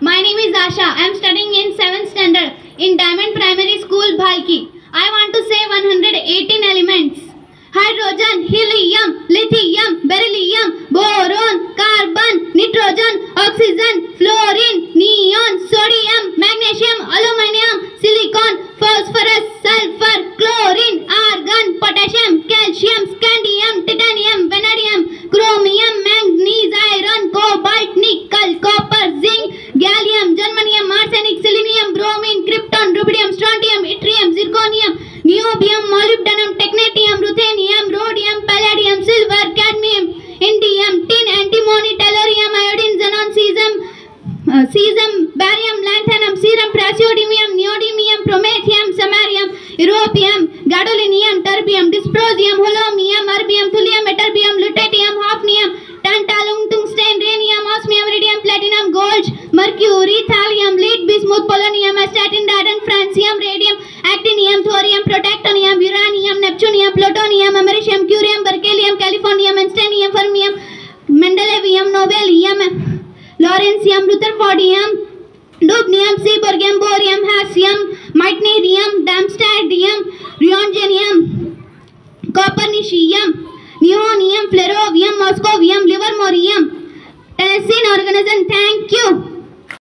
My name is Asha. I am studying in 7th standard in Diamond Primary School, Bhalki. I want to say 118 elements. Hydrogen, helium, lithium, beryllium, boron, carbon, nitrogen, oxygen, fluorine, neon, sodium, niobium, molybdenum, technetium, ruthenium, rhodium, palladium, silver, cadmium, indium, tin, antimony, tellurium, iodine, xenon, cesium, uh, cesium, barium, lanthanum, serum, praseodymium, neodymium, promethium, samarium, europium, gadolinium, terbium, dysprosium, holmium, erbium, thulium, ytterbium, lutetium, hafnium, tantalum, tungsten, rhenium, osmium, iridium, platinum, gold, mercury, thallium, lead, bismuth, polonium, astatine, radon, francium, radium, thorium protactinium uranium neptunium plutonium americium curium berkelium californium einsteinium fermium mendelevium nobelium lawrencium rutherfordium dubnium seaborgium bohrium hassium meitnerium darmstadtium roentgenium copernicium nihonium flerovium moscovium livermorium tennessine oganesson thank you